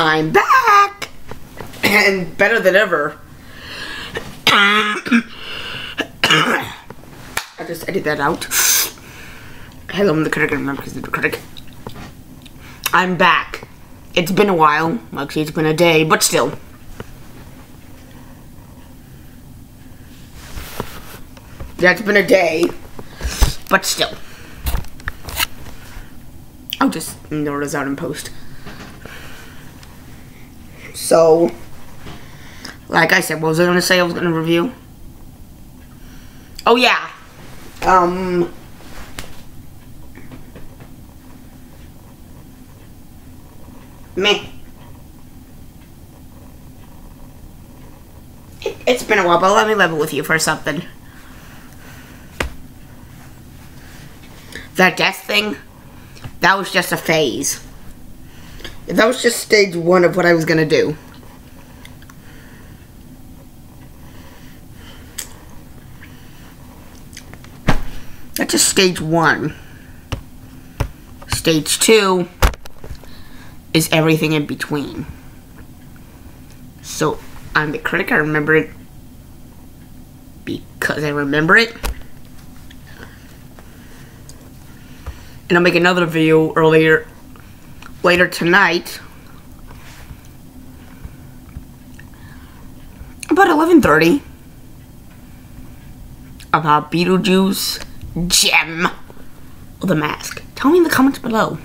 I'm back! And better than ever. I just edit that out. Hello, I'm the critic. Remember, because the critic. I'm back. It's been a while. Actually, it's been a day, but still. Yeah, it's been a day, but still. I'll just notice out in post. So, like I said, what was I gonna say I was gonna review? Oh yeah. Um me. It, it's been a while, but let me level with you for something. That death thing, that was just a phase. That was just stage one of what I was gonna do. That's just stage one. Stage two is everything in between. So, I'm the critic, I remember it because I remember it. And I'll make another video earlier, later tonight. About 11.30. About Beetlejuice Gem. The mask. Tell me in the comments below.